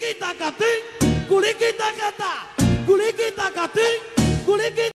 kita kating, kulit kita kata, kulit kita kating,